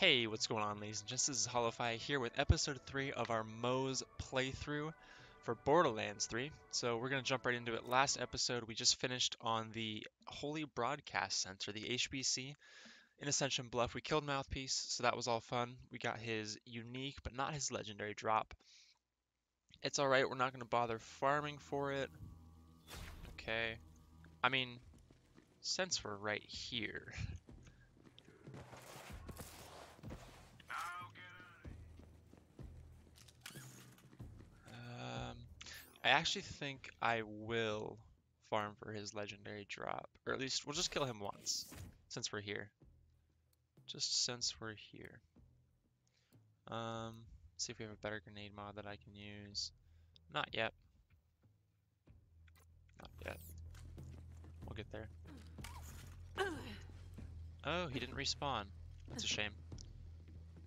Hey, what's going on ladies and gents, this is Holofya here with episode 3 of our Moze playthrough for Borderlands 3. So we're going to jump right into it. Last episode we just finished on the Holy Broadcast Center, the HBC, in Ascension Bluff. We killed Mouthpiece, so that was all fun. We got his unique, but not his legendary drop. It's alright, we're not going to bother farming for it. Okay. I mean, since we're right here... I actually think I will farm for his legendary drop. Or at least we'll just kill him once since we're here. Just since we're here. Um, see if we have a better grenade mod that I can use. Not yet. Not yet. We'll get there. Oh, he didn't respawn. That's a shame.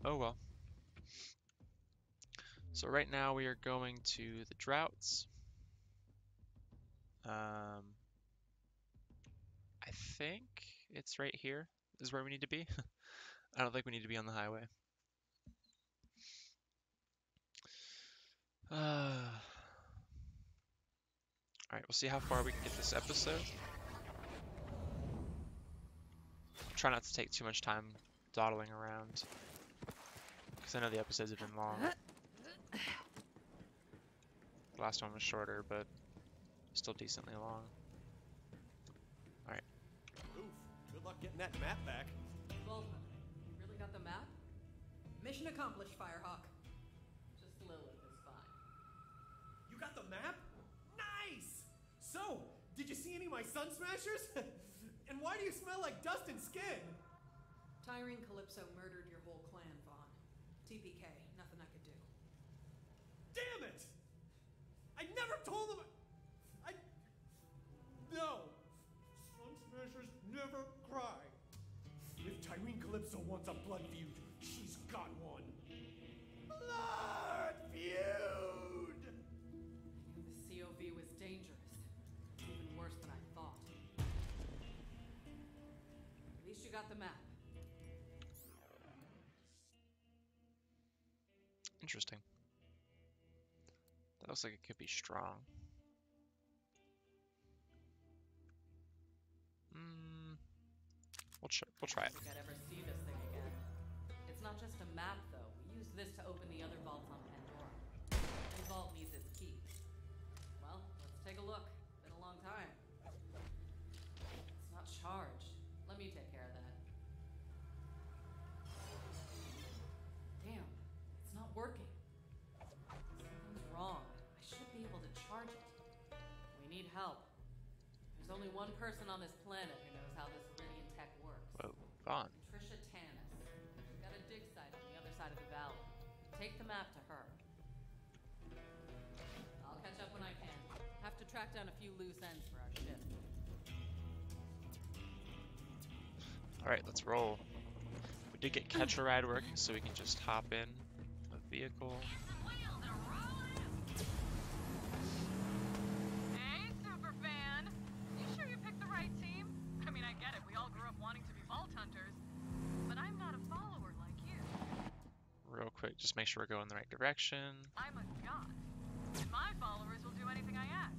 Oh well. So right now we are going to the droughts. Um, I think it's right here is where we need to be. I don't think we need to be on the highway. Uh, Alright, we'll see how far we can get this episode. Try not to take too much time dawdling around. Because I know the episodes have been long. The last one was shorter, but still decently long. Alright. Oof. Good luck getting that map back. Volta, you really got the map? Mission accomplished, Firehawk. Just Lilith is fine. You got the map? Nice! So, did you see any of my sun smashers? and why do you smell like dust and skin? Tyreen Calypso murdered your whole clan, Vaughn. TPK, nothing I could do. Damn it! I never told them. I. No! Sun smashers never cry. If Tyreen Calypso wants a blood feud, she's got one. Blood feud! The COV was dangerous. Even worse than I thought. At least you got the map. Interesting. That looks like it could be strong. Mm, we'll, tr we'll try it. It's not just a map, though. We use this to open the other vaults on only one person on this planet who knows how this Eridian tech works. Whoa, Vaughn. Trisha Tannis. She's got a dig site on the other side of the valley. Take the map to her. I'll catch up when I can. Have to track down a few loose ends for our ship. Alright, let's roll. We did get catch a ride working, so we can just hop in a vehicle. Quick, just make sure we're going the right direction. I'm a god. My followers will do anything I ask.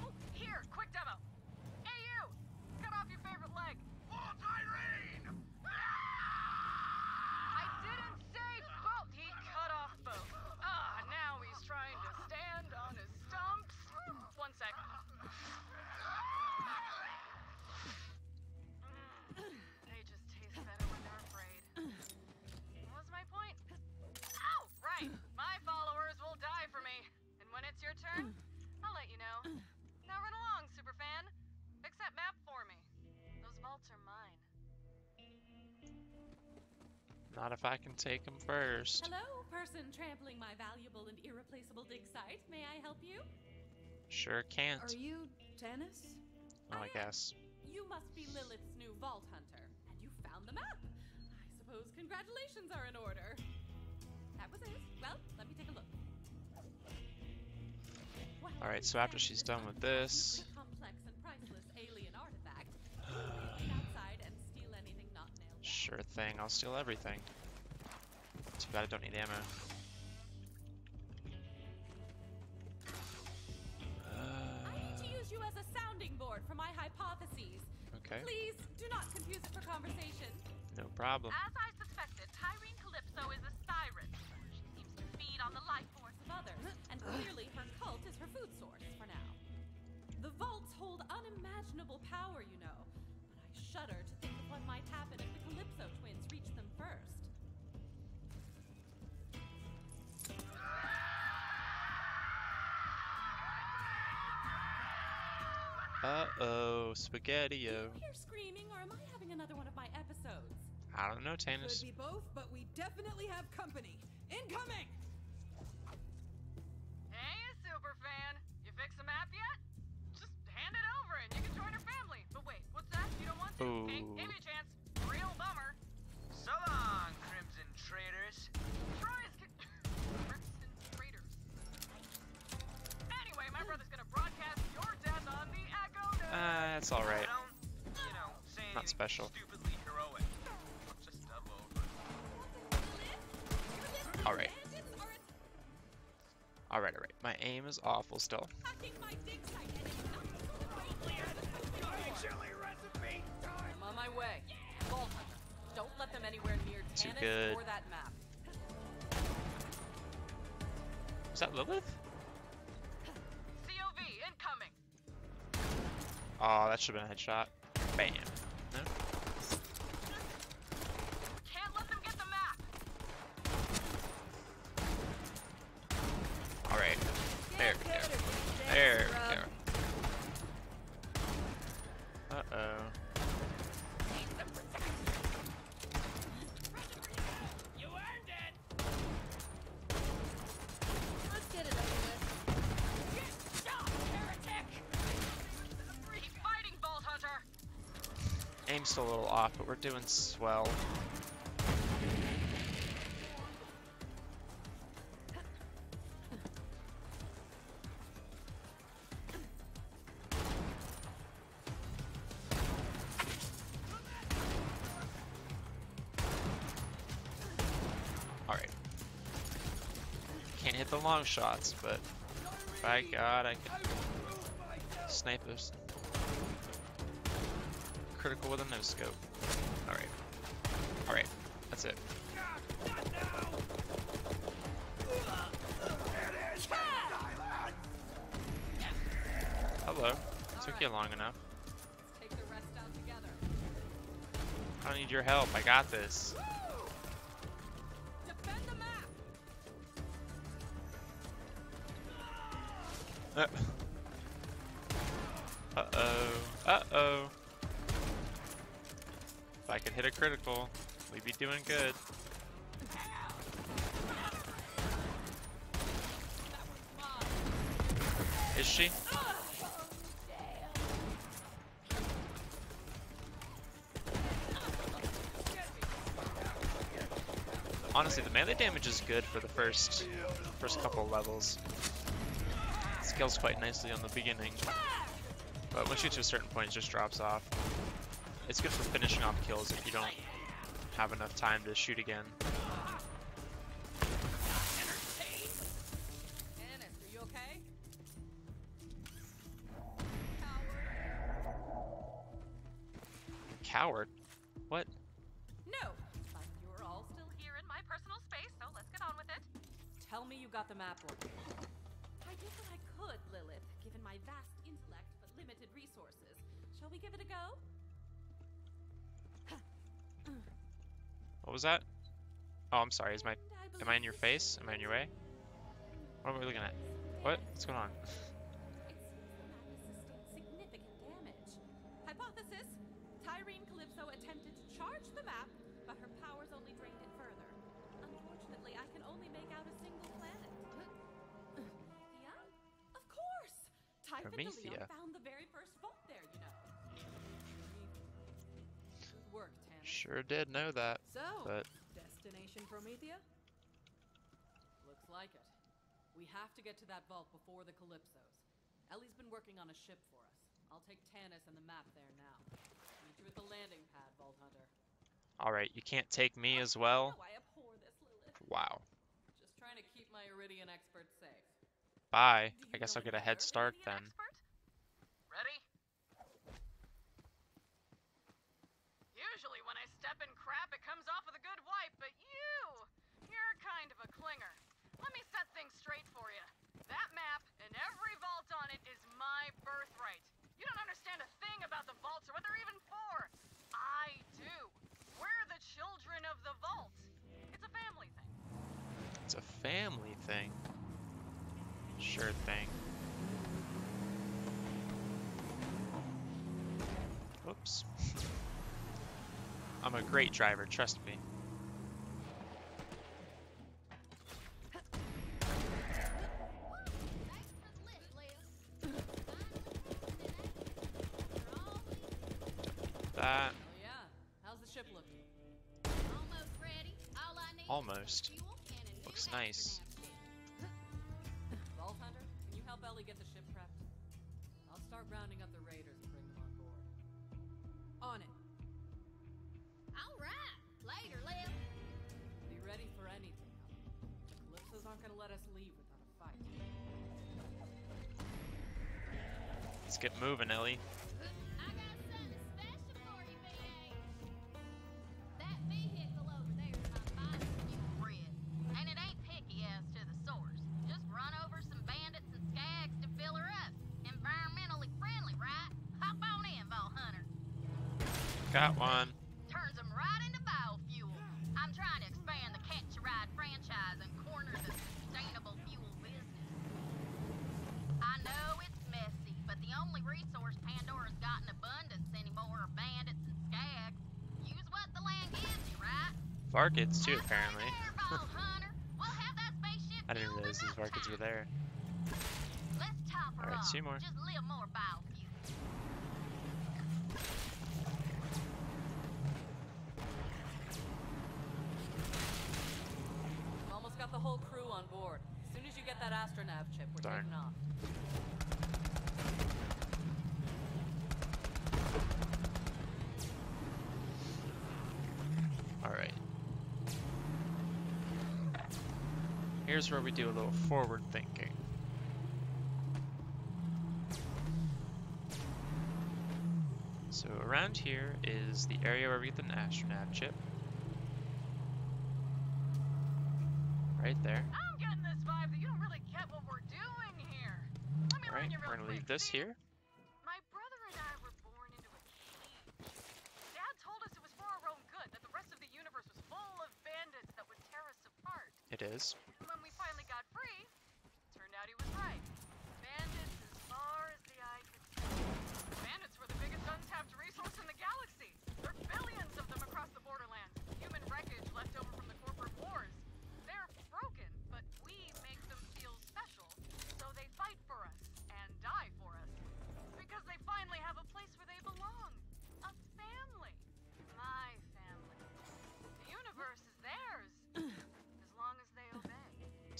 Oh, here, quick demo. Hey, you! Cut off your favorite leg. Vault Irene! I didn't say both. He cut off both. Ah, now he's trying to stand on his stumps. One sec. Mm, They just taste better when they're afraid. What was my point? Oh, right. My followers will die for me. And when it's your turn, I'll let you know. Now run along, superfan. Fix that map for me. Those vaults are mine. Not if I can take them first. Hello, person trampling my valuable and irreplaceable dig site. May I help you? Sure can't. Are you Tannis? Oh, I I guess. You must be Lilith's new vault hunter, and you found the map. I suppose congratulations are in order. That was it. Well, let me take a look. Alright, so after she's done with this, complex and priceless alien artifact, you can wait outside and steal anything not nailed down. Sure thing, I'll steal everything. Too bad I don't need ammo. I need to use you as a sounding board for my hypotheses. okay, Please do not confuse it for conversation. no problem. As I suspected, Tyreen Calypso is a siren. She seems to feed on the life force of others, vaults hold unimaginable power, you know, but I shudder to think of what might happen if the Calypso twins reach them first. Uh-oh, spaghetti-o. Do you hear screaming, or am I having another one of my episodes? I don't know, Tannis. Could be both, but we definitely have company. Incoming! Hey, superfan. You fix the map yet? Just hand it over and you can join her family. But wait, what's that? You don't want to? Hey, give you a chance. Real bummer. So long, Crimson Traders. Troy's Crimson Traitors. Anyway, my brother's gonna broadcast your death on the Echo News. It's uh, alright. Don't, you know, Not special. stupidly heroic. Just. All right. All right, all right. My aim is awful still. I'm on my way. Vault Hunter. Don't let them anywhere near Too Tannis good. or that map. Is that Lilith? COV incoming. Oh, that should have been a headshot. Bam. A little off, but we're doing swell. Alright. Can't hit the long shots, but by God, I can snipe those. Critical with a no scope. Alright. Alright. That's it. Hello. Took you long enough. Take the rest out together. I don't need your help. I got this. Uh. Critical, we'd be doing good. Is she? Honestly, the melee damage is good for the first first couple levels. Scales quite nicely on the beginning, but once you get to a certain point, it just drops off. It's good for finishing off kills if you don't have enough time to shoot again. Coward? What? No. But You're all still here in my personal space, so let's get on with it. tell me you got the map working. I did what I could, Lilith, given my vast intellect but limited resources. Shall we give it a go? What was that? Oh, I'm sorry. Is my am I in your face? Am I in your way? What are we looking at? What? What's going on? It seems the map has sustained significant damage. Hypothesis: Tyreen Calypso attempted to charge the map, but her powers only drained it further. Unfortunately, I can only make out a single planet. Promethea? Of course! Typhon Promethea? Sure did know that, So, but destination Promethea? Looks like it. We have to get to that vault before the Calypsos. Ellie's been working on a ship for us. I'll take Tannis and the map there now. Meet you at the landing pad, Vault Hunter. Alright, you can't take me oh, as well. Oh, abhor this. Wow. Just trying to keep my Eridian expert safe. Bye. I guess I'll get a head start Eridian then. expert? Ready? Usually when I step in crap, it comes off with a good wipe, but you, you're kind of a clinger. Let me set things straight for you. That map and every vault on it is my birthright. You don't understand a thing about the vaults or what they're even for. I do. We're the children of the vault. It's a family thing. It's a family thing. Sure thing. Oops. I'm a great driver, trust me. Almost. is some fuel and a new Looks nice. Vault Hunter, can you help Ellie get the ship prepped? I'll start rounding up the raiders and bring them on board. On it. All right. Later, Liv. Be ready for anything. The Calypsos aren't gonna let us leave without a fight. let's get moving, Ellie. Varkids too, apparently. there, Vault Hunter. We'll have that spaceship I didn't realize these Varkids were there. Let's top her Alright, two more. Just a little more biofuel. We've almost got the whole crew on board. As soon as you get that astronav chip, we're Darn. taking off. Alright. Here's where we do a little forward thinking. So around here is the area where we get the astronav chip. Right there. I'm getting this vibe that you don't really get what we're doing here. Let me Right, run you real we're gonna leave this here. My brother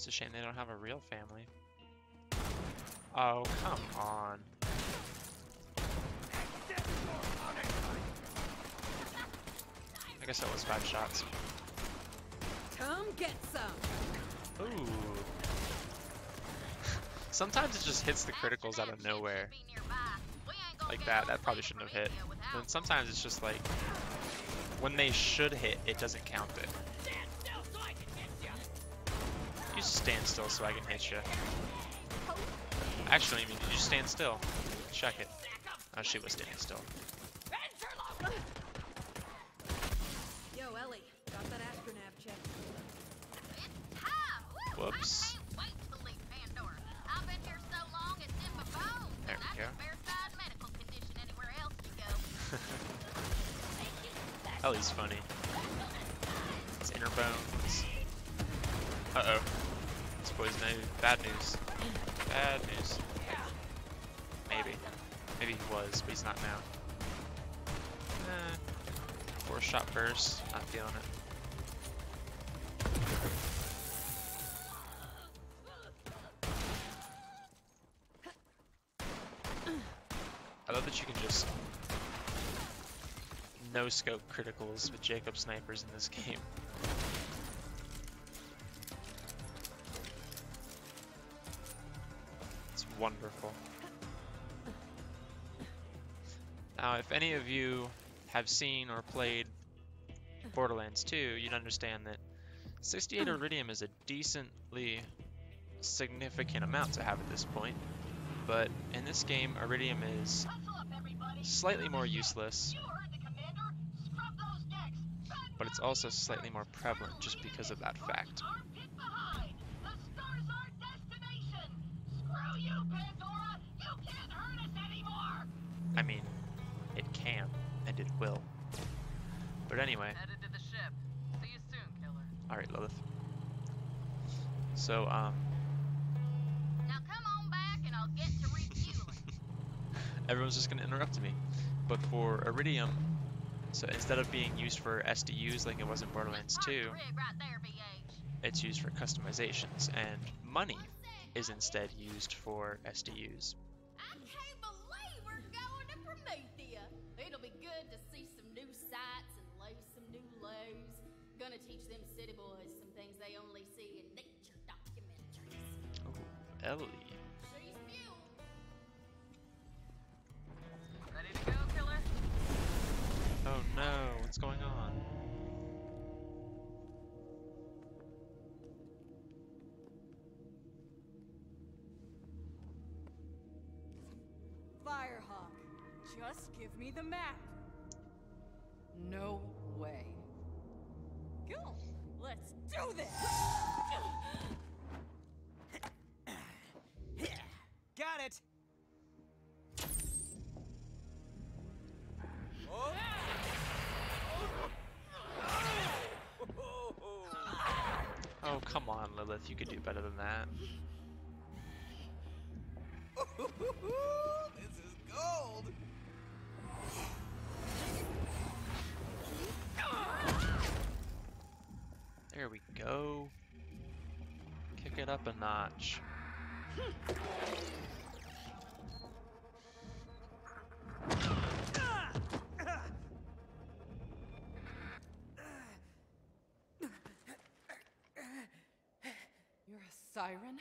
It's a shame they don't have a real family. Oh, come on. I guess that was five shots. Come get some. Ooh. Sometimes it just hits the criticals out of nowhere. Like that, that probably shouldn't have hit. And sometimes it's just like, when they should hit, it doesn't count it. You stand still so I can hit you. Actually, I mean, you stand still? Check it. Oh, she was standing still. I love that you can just no scope criticals with Jacob snipers in this game. It's wonderful. Now, if any of you have seen or played Borderlands 2, you'd understand that 68 Eridium is a decently significant amount to have at this point, but in this game, Eridium is slightly more useless, but it's also slightly more prevalent just because of that fact. I mean, it can, and it will. But anyway, Headed to the ship. See you soon, killer. alright, Lilith. So, um, everyone's just going to interrupt me. But for Eridium, so instead of being used for SDUs like it was in Borderlands 2, Park the rig right there, BH. it's used for customizations, and money is instead used for SDUs. I can't believe we're going to It'll be good to see some new sights and lay some new lows. Gonna teach them city boys some things they only see in nature documentaries. Oh, Ellie. No, what's going on? Firehawk, just give me the map. No way. Go, Let's do this. Got it. Lilith, you could do better than that. this is gold. There we go. Kick it up a notch. siren?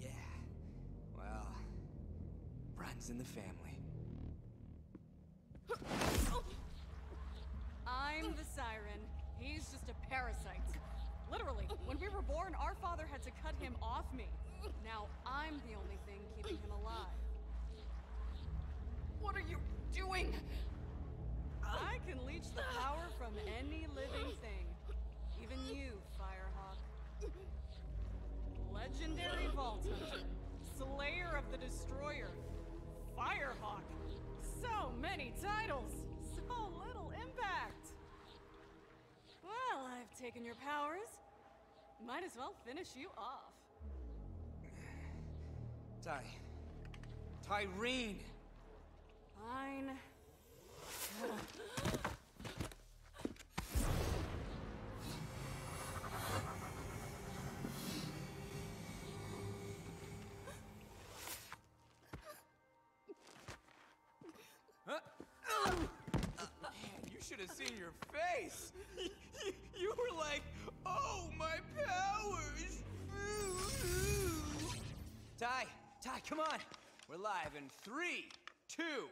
Yeah. Well, runs in the family. I'm the siren. He's just a parasite. Literally, when we were born, our father had to cut him off me. Now I'm the only thing keeping him alive. What are you doing? I can leech the power from any living thing. Even you. Legendary Vault Hunter. Slayer of the Destroyer. Firehawk. So many titles. So little impact. Well, I've taken your powers. Might as well finish you off. Ty. Tyreen. Fine. should have seen your face. you were like, oh, my powers. Ty, Ty, come on. We're live in three, two.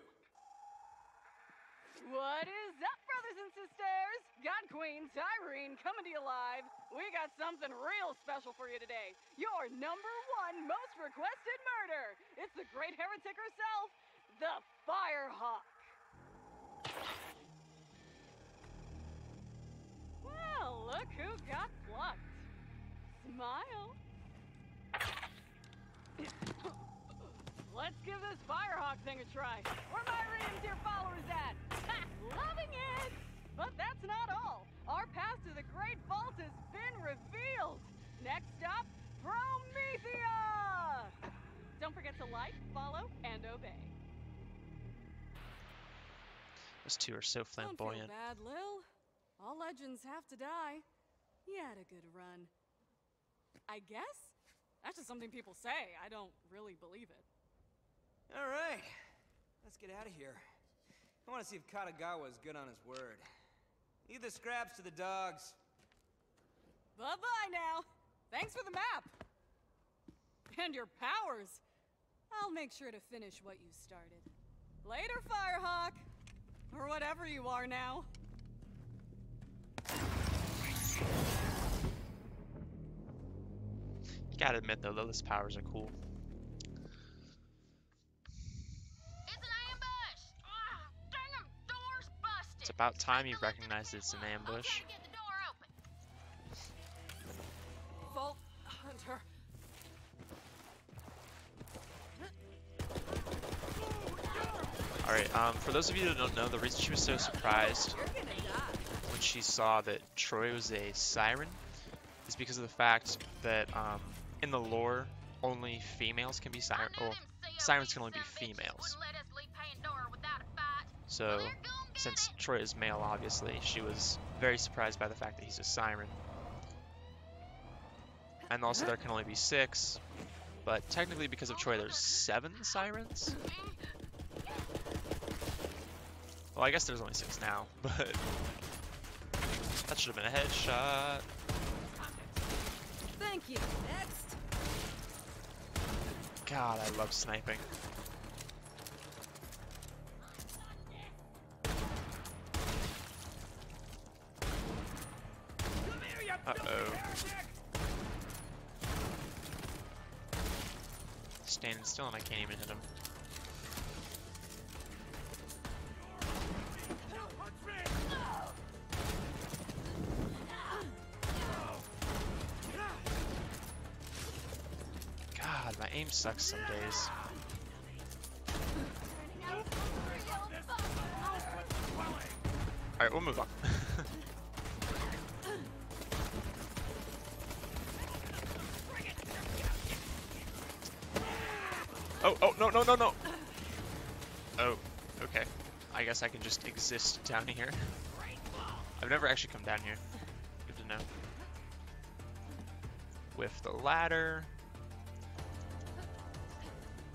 What is up, brothers and sisters? God Queen Tyreen coming to you live. We got something real special for you today. Your number one most requested murder. It's the great heretic herself, the Firehawk. Well, look who got plucked. Smile. Let's give this Firehawk thing a try. Where my Iridium dear followers at? Ha! Loving it! But that's not all. Our path to the Great Vault has been revealed. Next stop, Promethea! Don't forget to like, follow, and obey. Those two are so flamboyant. Don't flamboyant. feel bad, Lil. All legends have to die. You had a good run. I guess? That's just something people say. I don't really believe it. All right, let's get out of here. I want to see if Katagawa is good on his word. Leave the scraps to the dogs. Bye bye now. Thanks for the map. And your powers. I'll make sure to finish what you started. Later, Firehawk. Or whatever you are now. Gotta admit though, Lilith's powers are cool. It's an ambush! Ah, dang 'em, door's busted! It's about time you Take a look at recognize the it's an ambush. try to get the door open. Vault Hunter. Alright, um, for those of you that don't know, the reason she was so surprised You're gonna die. when she saw that Troy was a siren is because of the fact that um, in the lore, only females can be siren. I knew Oh, them COV sirens can only be son of bitches females. wouldn't let us leave Pandora without a fight. So, Well, they're gonna get since. Troy is male, obviously, she was very surprised by the fact that he's a siren. And also, there can only be six, but technically, because of Troy, there's seven sirens. Well, I guess there's only six now, but that should have been a headshot. Thank you. Next. God, I love sniping. Uh-oh. Standing still and I can't even hit him. Sucks some days. Alright, we'll move on. oh, oh, no, no, no, no! Oh, okay. I guess I can just exist down here. I've never actually come down here. Good to know. With the ladder.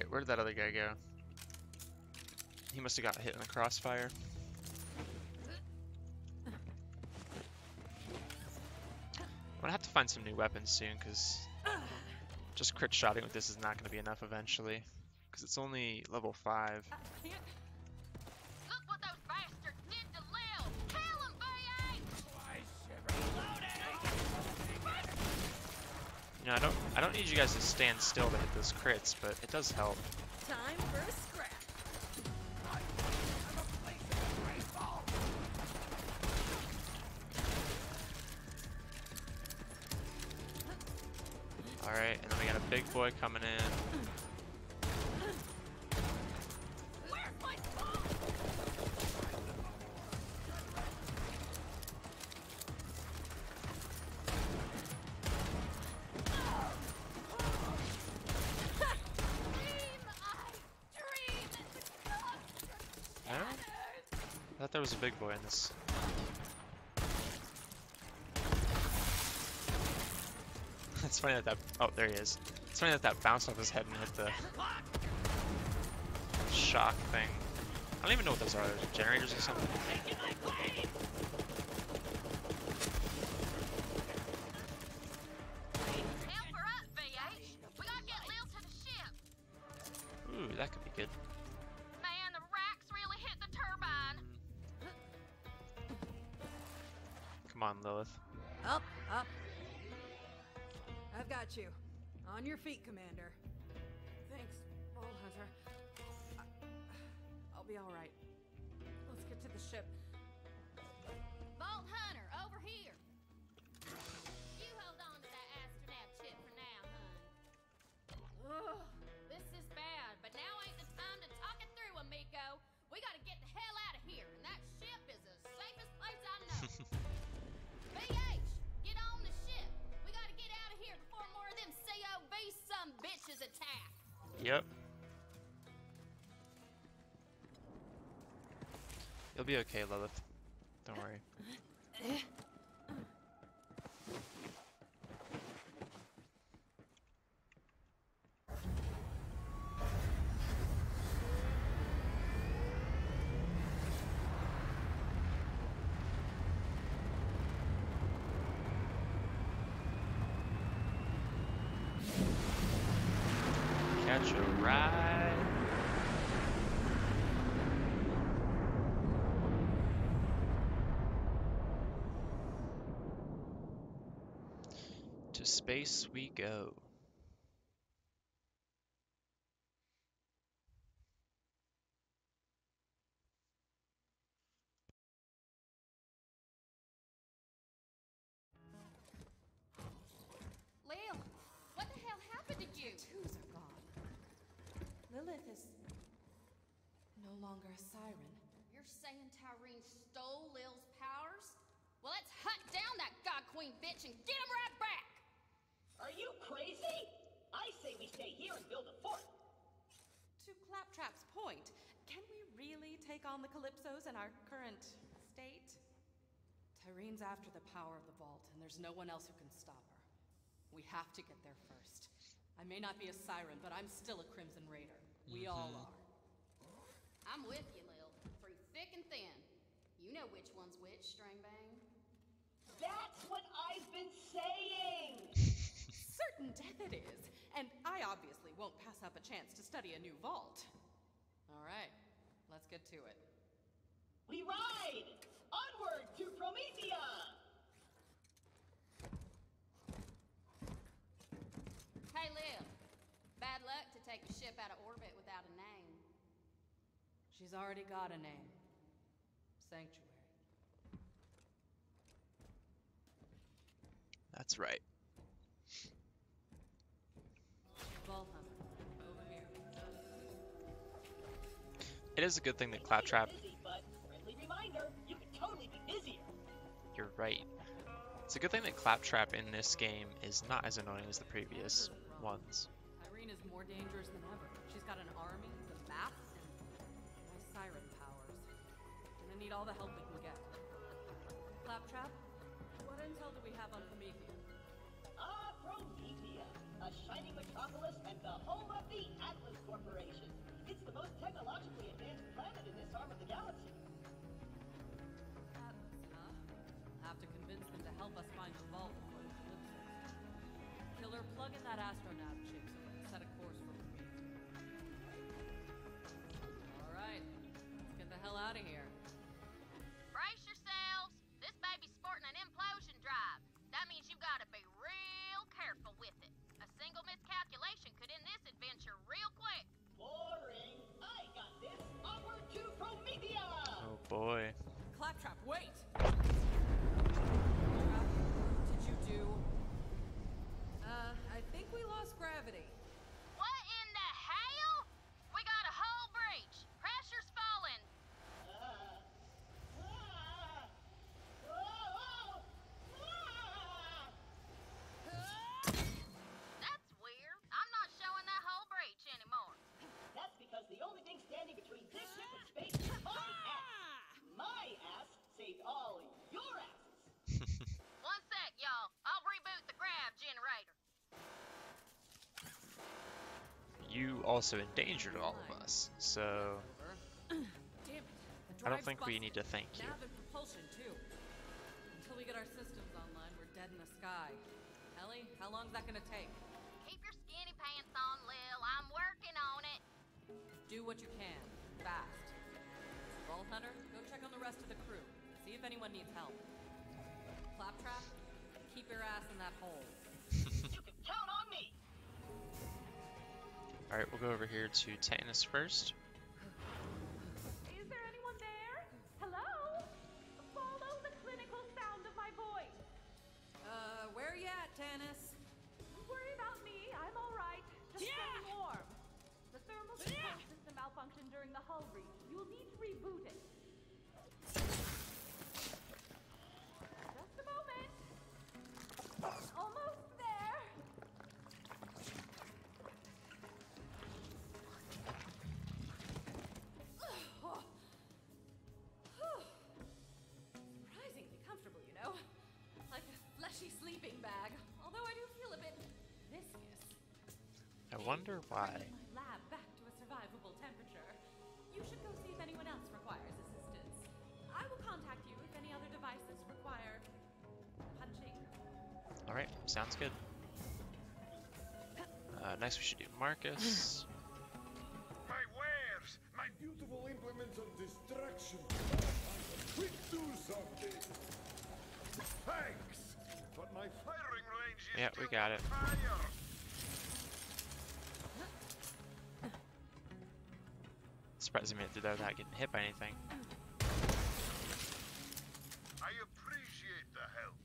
Alright, where did that other guy go? He must have got hit in the crossfire. I'm gonna have to find some new weapons soon, because just crit shotting with this is not gonna be enough eventually. Because it's only level 5. Know, I don't I don't need you guys to stand still to hit those crits, but it does help. Time for a scrap. Alright, and then we got a big boy coming in. there was a big boy in this. it's funny that that. Oh, there he is. It's funny that that bounced off his head and hit the shock thing. I don't even know what those are. Generators or something? You'll be okay, Lilith. Don't worry. Catch a ride. To space we go. Lil, what the hell happened to you? Twos are gone. Lilith is no longer a siren. You're saying Tyreen stole Lil's powers? Well, let's hunt down that God Queen bitch and get him right back! Are you crazy? I say we stay here and build a fort. To Claptrap's point, can we really take on the Calypsos in our current state? Tyreen's after the power of the vault, and there's no one else who can stop her. We have to get there first. I may not be a siren, but I'm still a Crimson Raider. We mm-hmm. all are. I'm with you, Lil. Through thick and thin. You know which one's which, Strangbang. That's what I've been saying. Certain death it is, and I obviously won't pass up a chance to study a new vault. All right, let's get to it. We ride onward to Promethea. Hey, Lil. Bad luck to take a ship out of orbit without a name. She's already got a name Sanctuary. That's right. It is a good thing that Claptrap. Busy, but friendly reminder, you could totally be busier. You're right. It's a good thing that Claptrap in this game is not as annoying as the previous ones. Irene is more dangerous than ever. She's got an army, the map, and my siren powers. Gonna need all the help we can get. Claptrap, that astronav chip so we can set a course for Promethea. All right, let's get the hell out of here. Brace yourselves. This baby's sporting an implosion drive. That means you gotta be real careful with it. A single miscalculation could end this adventure real quick. Boring. I got this. Onward to Promethea. Oh boy. Claptrap, wait! Claptrap, what did you do? Uh, I think we lost gravity. What in the hell? We got a hull breach. Pressure's falling. Ah. Ah. Oh. Ah. That's weird. I'm not showing that hull breach anymore. That's because the only thing standing between this ship and space is my ass. My ass saved all your asses. One sec, y'all. I'll reboot the grav generator. You also endangered all of us, so Over. Damn it. The I don't think we need to thank you. Nav and propulsion, too. Until we get our systems online, we're dead in the sky. Ellie, how long's that gonna take? Keep your skinny pants on, Lil. I'm working on it. Do what you can. Fast. Vault Hunter, go check on the rest of the crew. See if anyone needs help. Claptrap, keep your ass in that hole. Alright, we'll go over here to Tannis first. Is there anyone there? Hello? Follow the clinical sound of my voice. Uh, where you at, Tannis? Don't worry about me. I'm all right. Just staying warm. The thermal control system malfunctioned during the hull breach. Survivable temperature. You should go see if anyone else requires assistance. I will contact you if any other devices require punching. Alright, sounds good. Uh, next we should do Marcus. My wares! My beautiful implements of destruction! Quick, do something! Thanks! But my firing range is Yeah, we got it. Fire. Surprised he made it through there without getting hit by anything. I appreciate the help,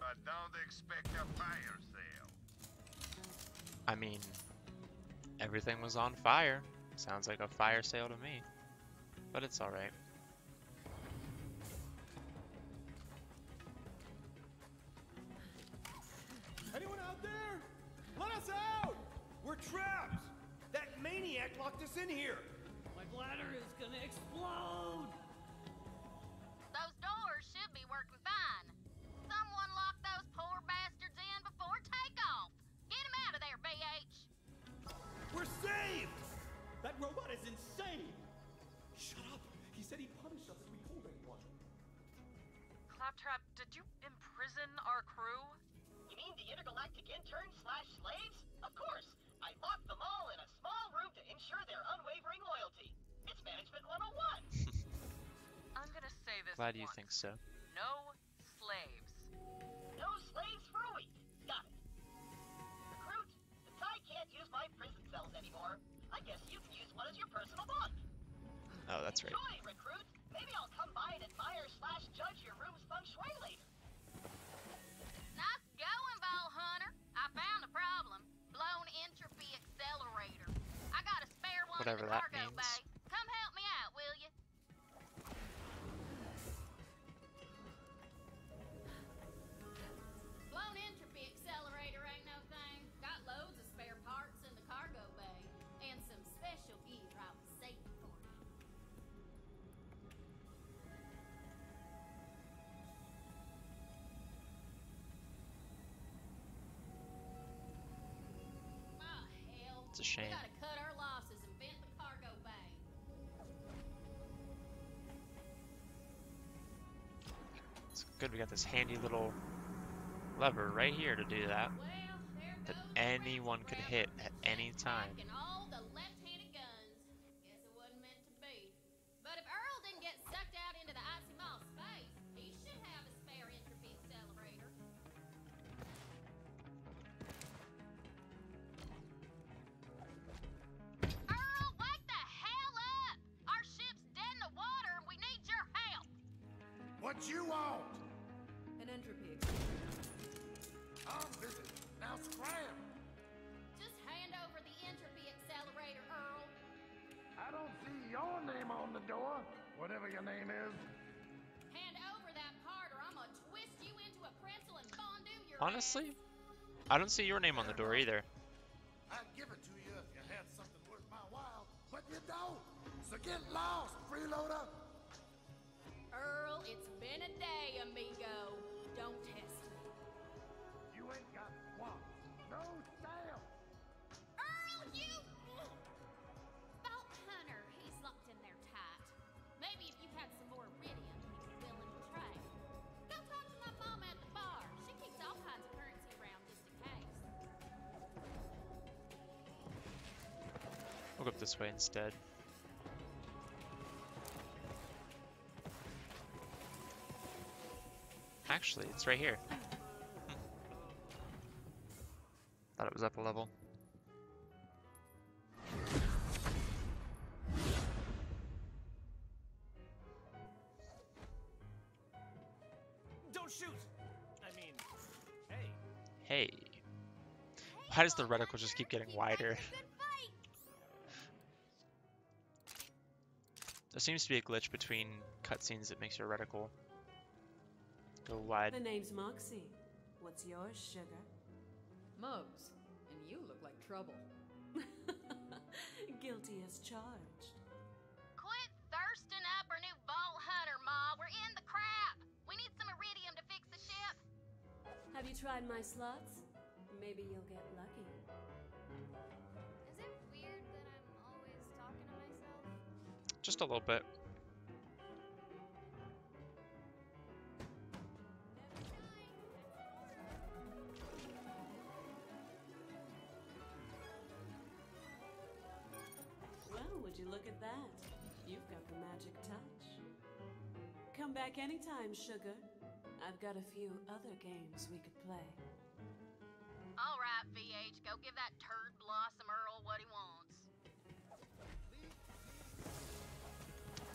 but don't expect a fire sale. I mean, everything was on fire. Sounds like a fire sale to me. But it's alright. Us in here! My bladder is gonna explode! Those doors should be working fine. Someone locked those poor bastards in before takeoff. Get 'em out of there, BH. We're saved! That robot is insane! Shut up! He said he'd punish us if we told anyone. Claptrap, did you imprison our crew? You mean the intergalactic interns slash slaves? Of course! I locked them all in a small room to ensure their unwavering loyalty. It's Management 101! I'm gonna say this Glad you think so. No slaves. No slaves for a week. Got it. Recruit, since I can't use my prison cells anymore, I guess you can use one as your personal bunk. Oh, that's right. Enjoy, recruit. Maybe I'll come by and admire slash judge your room's feng shui later. Whatever that means. bay. Come help me out, will you? Blown entropy accelerator ain't no thing. Got loads of spare parts in the cargo bay. And some special gear I was saving for you. It's a ah, shame. Good we got this handy little lever right here to do that. That anyone could hit at any time. Entropy accelerator. I'm busy. Now scram! Just hand over the entropy accelerator, Earl. I don't see your name on the door, whatever your name is. Hand over that card or I'm gonna twist you into a pretzel and fondue your Honestly, ass. I don't see your name on the door either. I'd give it to you if you had something worth my while, but you don't. So get lost, freeloader. Earl, it's been a day, amigo. Don't test me. You ain't got one. No stamp. Earl, oh, you. Vault Hunter, he's locked in there tight. Maybe if you had some more Eridium, he'd be willing to trade. Go talk to my mom at the bar. She keeps all kinds of currency around just in case. We'll go up this way instead. Actually, it's right here. Thought it was up a level. Don't shoot. I mean, hey. Hey. Why does the reticle just keep getting wider? There seems to be a glitch between cutscenes that makes your reticle the? The name's Moxxi. What's yours, sugar? Mugs. And you look like trouble. Guilty as charged. Quit thirsting up our new Vault Hunter, Ma. We're in the crap. We need some Eridium to fix the ship. Have you tried my slots? Maybe you'll get lucky. Is it weird that I'm always talking to myself? Just a little bit. Would you look at that? You've got the magic touch. Come back anytime, sugar. I've got a few other games we could play. All right, VH, go give that turd blossom Earl what he wants.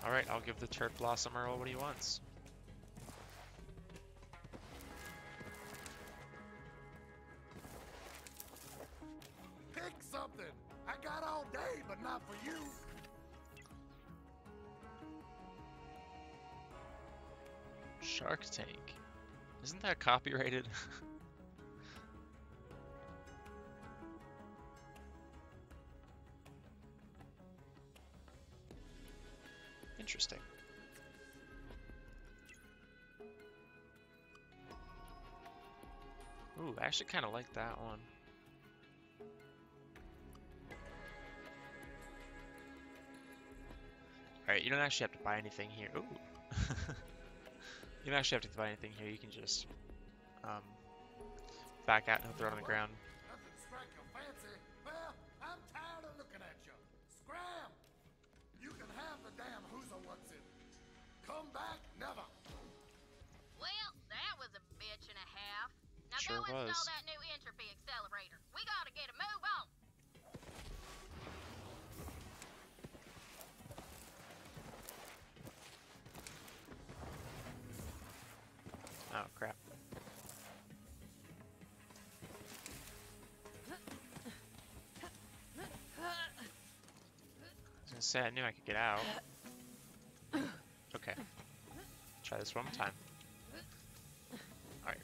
Alright, I'll give the Turd Blossom Earl what he wants. Pick something. I got all day, but not for you. Shark Tank. Isn't that copyrighted? Interesting. Ooh, I actually kind of like that one. Alright, you don't actually have to buy anything here. Ooh. you don't actually have to buy anything here. You can just um, back out and throw it on the ground. Nothing strike your fancy. Well, I'm tired of looking at you. Scram! You can have the damn who's a what's it. Come back, never. Well, that was a bitch and a half. Now Sure go install was. that new entropy accelerator. We gotta get a move on. Oh crap. I was gonna say I knew I could get out. Okay. Try this one more time. Alright.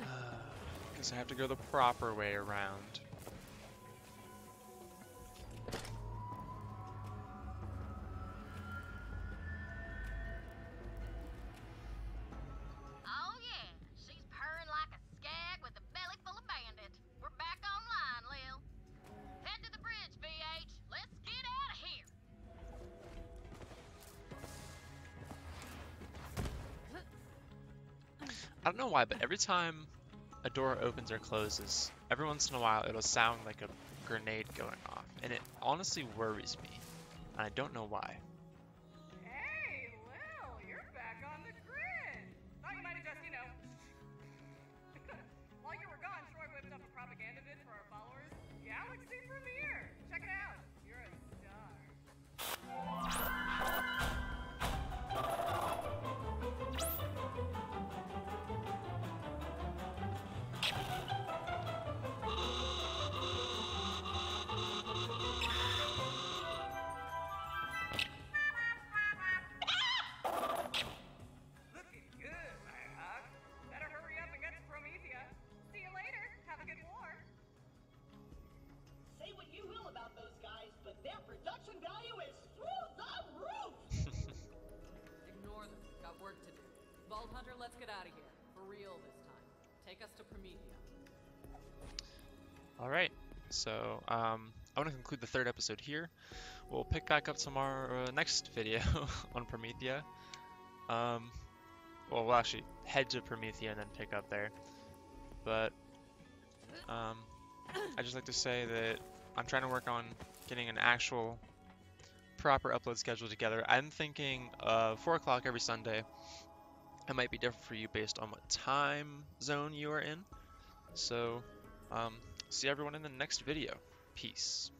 Guess I have to go the proper way around. Know why, but every time a door opens or closes, every once in a while it'll sound like a grenade going off, and it honestly worries me. And I don't know why. Take us to Promethea. Alright, so um, I want to conclude the third episode here. We'll pick back up tomorrow, uh, next video on Promethea. Um, well, we'll actually head to Promethea and then pick up there. But um, I just like to say that I'm trying to work on getting an actual proper upload schedule together. I'm thinking uh, 4 o'clock every Sunday. It might be different for you based on what time zone you are in. So, um, see everyone in the next video. Peace.